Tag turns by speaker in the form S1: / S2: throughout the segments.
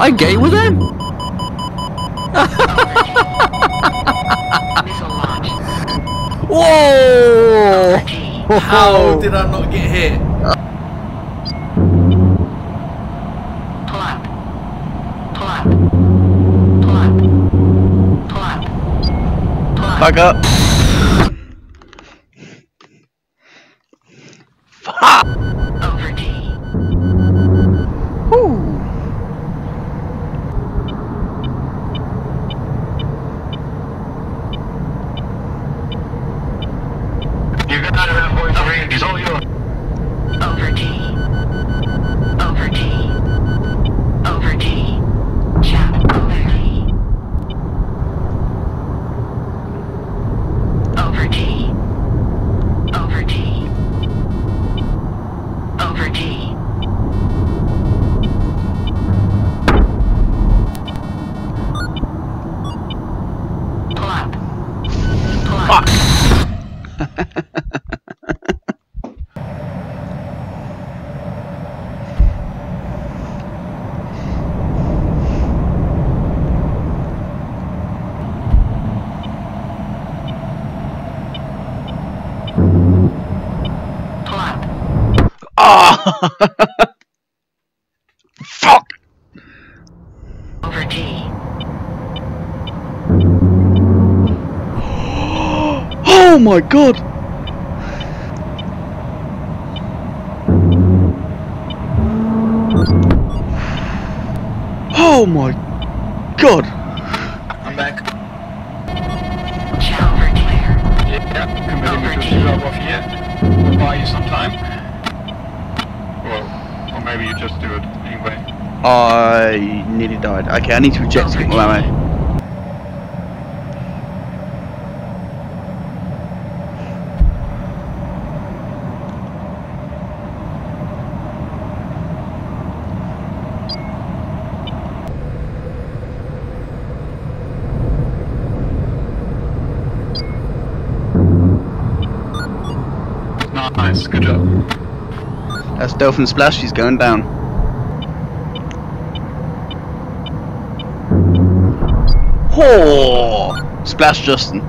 S1: I gay with him. Whoa!
S2: How did I not get hit?
S3: Back up. Fuck. Fuck.
S4: Pull up.
S3: Ah. Fuck.
S4: Over G.
S3: Oh my god. Oh my god.
S5: I'm back.
S4: Chow clear.
S5: Yeah, committing to zero off yet. We'll buy you some time. Well, or maybe you just do it anyway.
S3: I nearly died. Okay, I need to eject to get my ammo.
S5: Nice, good job.
S3: That's Dolphin Splash, she's going down. Oh! Splash Justin.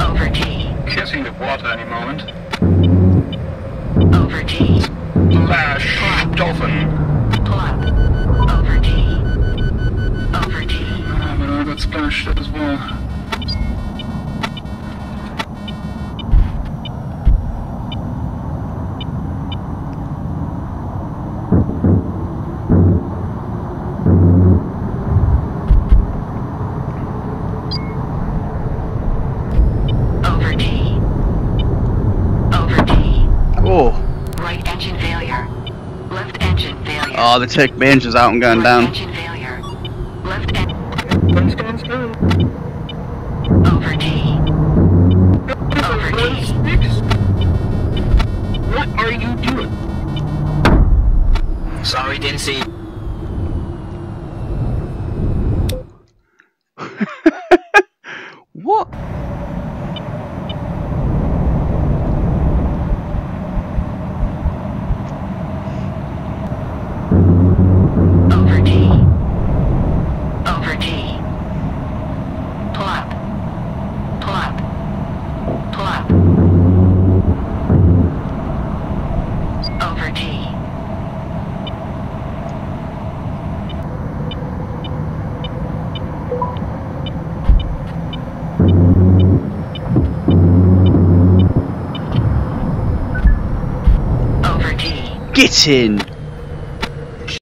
S4: Over G.
S5: Kissing the water any moment.
S4: Over G.
S5: Splash dolphin. But I got splashed as well.
S4: Over G. Over G.
S3: Oh.
S4: Right engine failure. Left engine failure.
S3: Oh, they take my engines out and going
S4: Right
S3: down.
S4: engine failure. Left en- Over G.
S5: What are you doing?
S6: Sorry, didn't see.
S3: What?
S4: Over G. Over G. Pull up. Pull up. Pull up. Over G. Over G.
S3: Get in!